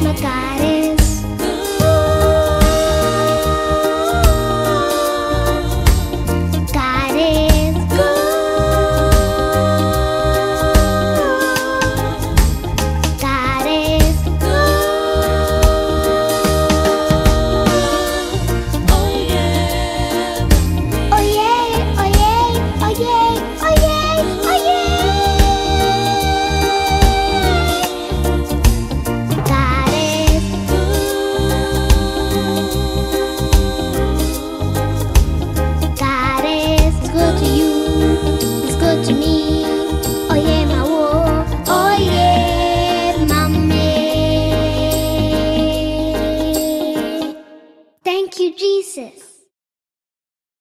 My notare.